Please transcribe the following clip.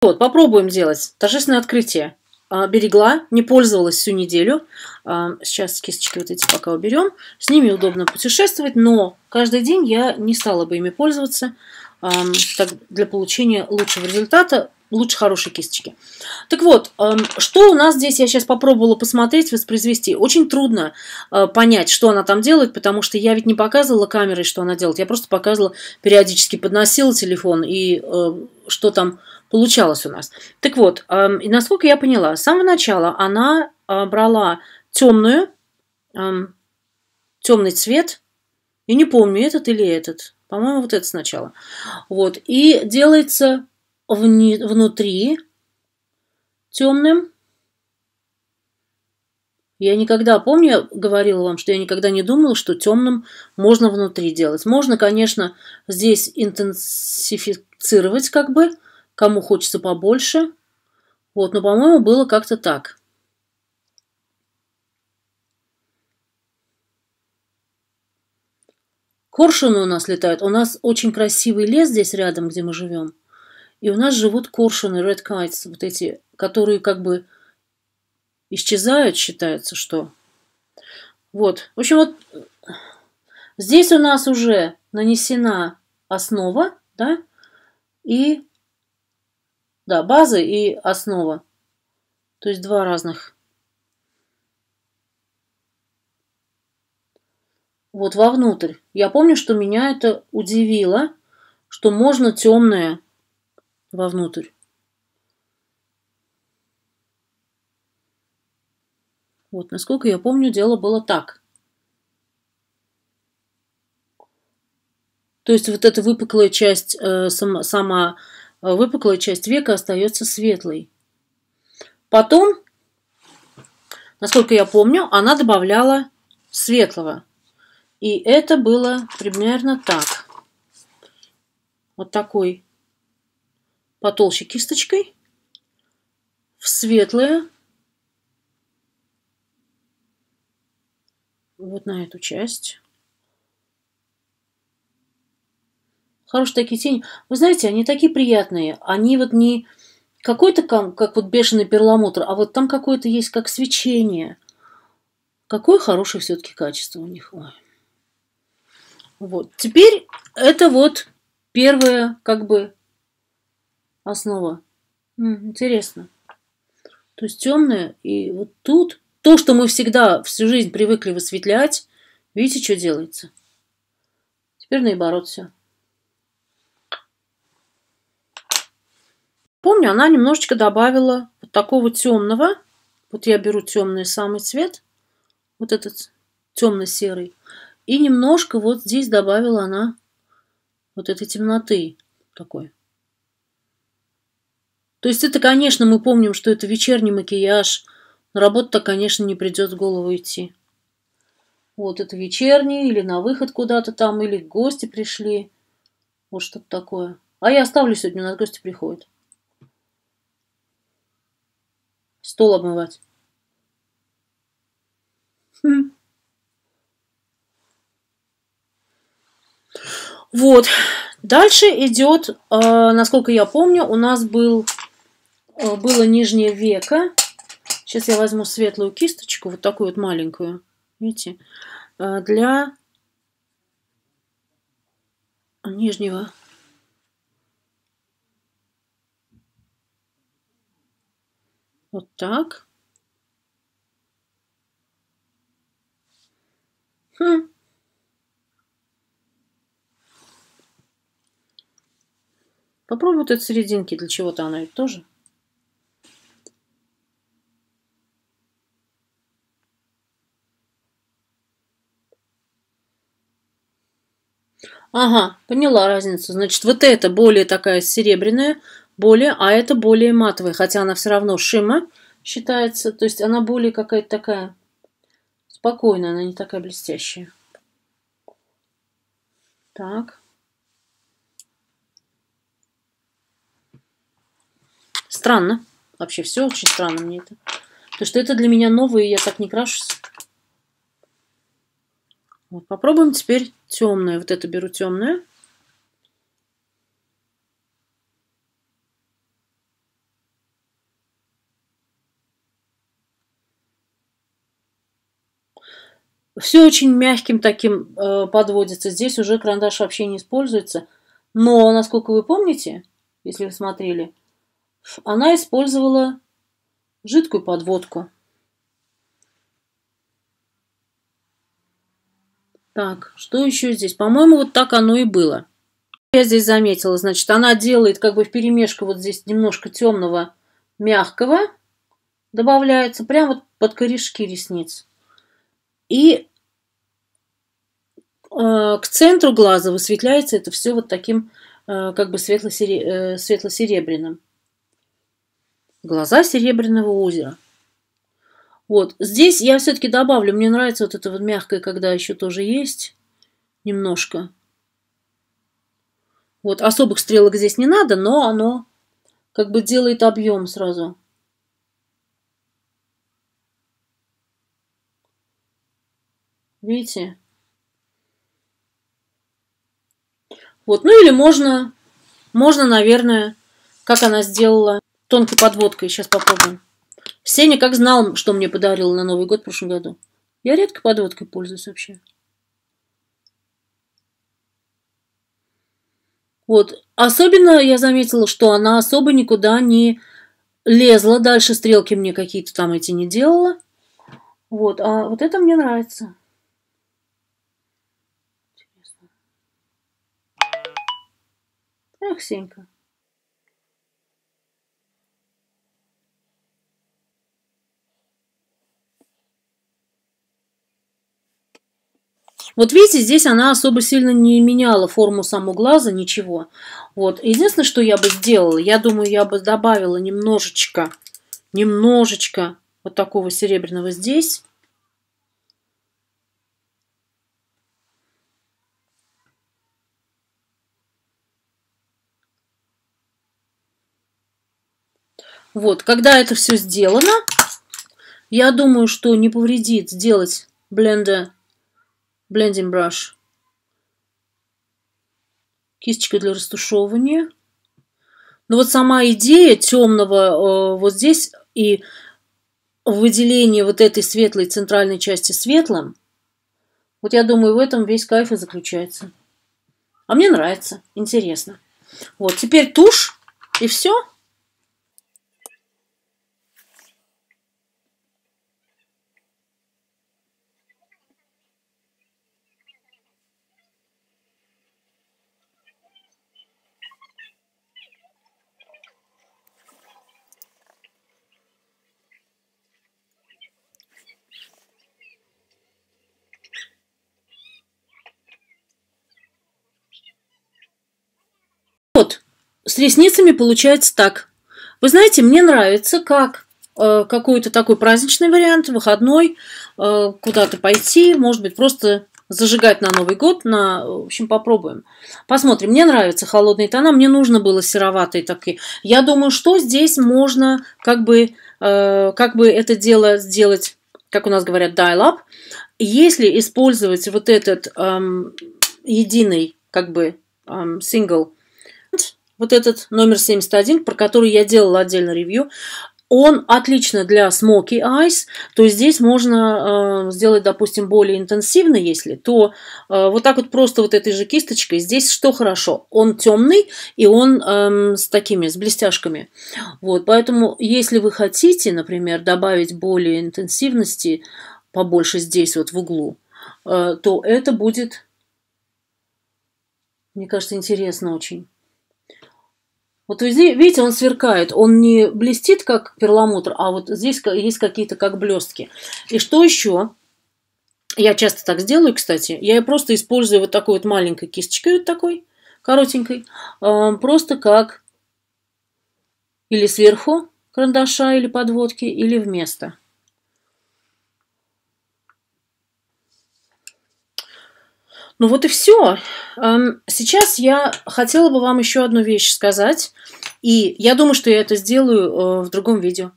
Вот, попробуем делать торжественное открытие. А, берегла, не пользовалась всю неделю. А, сейчас кисточки вот эти пока уберем. С ними удобно путешествовать, но каждый день я не стала бы ими пользоваться так, для получения лучшего результата лучше хорошей кисточки. Так вот, что у нас здесь, я сейчас попробовала посмотреть, воспроизвести. Очень трудно э, понять, что она там делает, потому что я ведь не показывала камерой, что она делает. Я просто показывала, периодически подносила телефон и что там получалось у нас. Так вот, эм, и насколько я поняла, с самого начала она э, брала темную, эм, темный цвет, и не помню, этот или этот. По-моему, вот это сначала. Вот. И делается вни, внутри темным. Я никогда, помню, я говорила вам, что я никогда не думала, что темным можно внутри делать. Можно, конечно, здесь интенсифицировать как бы, кому хочется побольше. Вот, но, по-моему, было как-то так. Коршуны у нас летают. У нас очень красивый лес здесь рядом, где мы живем. И у нас живут коршуны, red kites, вот эти, которые как бы исчезают, считается, что. Вот. В общем, вот здесь у нас уже нанесена основа, да, и, да, база и основа. То есть два разных. Вот вовнутрь. Я помню, что меня это удивило, что можно темное вовнутрь. Вот, насколько я помню, дело было так. То есть вот эта выпуклая часть, э, сама, сама выпуклая часть века остается светлой. Потом, насколько я помню, она добавляла светлого. И это было примерно так. Вот такой потолще кисточкой в светлое. Вот на эту часть. Хорошие такие тени. Вы знаете, они такие приятные. Они вот не какой-то, как вот бешеный перламутр, а вот там какое-то есть как свечение. Какое хорошее все-таки качество у них. Ой. Вот. Теперь это вот первое, как бы, основа. Интересно. То есть темное, и вот тут то, что мы всегда всю жизнь привыкли высветлять, видите, что делается. Теперь наоборот все. Помню, она немножечко добавила вот такого темного. Вот я беру темный самый цвет, вот этот темно-серый. И немножко вот здесь добавила она вот этой темноты такой. То есть это, конечно, мы помним, что это вечерний макияж. На работу-то, конечно, не придет в голову идти. Вот это вечерний, или на выход куда-то там, или гости пришли. Вот что-то такое. А я оставлю сегодня, у нас гости приходят. Стол обмывать. Хм. Вот. Дальше идет, э, насколько я помню, у нас был Э, было нижнее веко. Сейчас я возьму светлую кисточку, вот такую вот маленькую, видите, э, для нижнего вот так. Хм. Попробуй вот от серединки, для чего-то она ведь тоже. Ага, поняла разницу. Значит, вот это более такая серебряная, более, а это более матовая, хотя она все равно шима считается. То есть она более какая-то такая спокойная, она не такая блестящая. Так. Странно. Вообще все очень странно мне это. Потому что это для меня новое, я так не крашусь. Вот, попробуем теперь темное. Вот это беру темное. Все очень мягким таким э, подводится. Здесь уже карандаш вообще не используется. Но, насколько вы помните, если вы смотрели, она использовала жидкую подводку. Так, что еще здесь? По-моему, вот так оно и было. Я здесь заметила, значит, она делает как бы в перемешку вот здесь немножко темного, мягкого добавляется прямо вот под корешки ресниц. И э, к центру глаза высветляется это все вот таким э, как бы светло-серебряным. Э, светло Глаза Серебряного озера. Вот, здесь я все-таки добавлю, мне нравится вот это вот мягкое, когда еще тоже есть немножко. Вот, особых стрелок здесь не надо, но оно как бы делает объем сразу. Видите? Вот, ну или можно, можно, наверное, как она сделала, тонкой подводкой. Сейчас попробуем. Сеня как знал, что мне подарил на Новый год в прошлом году. Я редко подводкой пользуюсь вообще. Вот. Особенно я заметила, что она особо никуда не лезла. Дальше стрелки мне какие-то там эти не делала. Вот. А вот это мне нравится. Эх, Сенька. Вот видите, здесь она особо сильно не меняла форму самого глаза, ничего. Вот. Единственное, что я бы сделала, я думаю, я бы добавила немножечко, немножечко вот такого серебряного здесь. Вот, когда это все сделано, я думаю, что не повредит сделать бленда Blending Brush. Кисточка для растушевывания. Но вот сама идея темного э, вот здесь и выделение вот этой светлой центральной части светлым, вот я думаю, в этом весь кайф и заключается. А мне нравится, интересно. Вот, теперь тушь, и все. Вот, с ресницами получается так. Вы знаете, мне нравится, как э, какой-то такой праздничный вариант, выходной, э, куда-то пойти, может быть, просто зажигать на Новый год, на, в общем, попробуем. Посмотрим. Мне нравятся холодные тона, мне нужно было сероватые такие. Я думаю, что здесь можно как бы, э, как бы это дело сделать, как у нас говорят, dial-up. Если использовать вот этот эм, единый, как бы, эм, single вот этот номер 71, про который я делала отдельно ревью, он отлично для smoky eyes, то есть здесь можно э, сделать, допустим, более интенсивно, если, то э, вот так вот просто вот этой же кисточкой. Здесь что хорошо, он темный и он э, с такими, с блестяшками. Вот, поэтому если вы хотите, например, добавить более интенсивности побольше здесь вот в углу, э, то это будет, мне кажется, интересно очень. Вот видите, он сверкает, он не блестит, как перламутр, а вот здесь есть какие-то как блестки. И что еще? Я часто так сделаю, кстати. Я просто использую вот такой вот маленькой кисточкой, вот такой, коротенькой, просто как или сверху карандаша или подводки, или вместо. Ну вот и все. Сейчас я хотела бы вам еще одну вещь сказать. И я думаю, что я это сделаю э, в другом видео.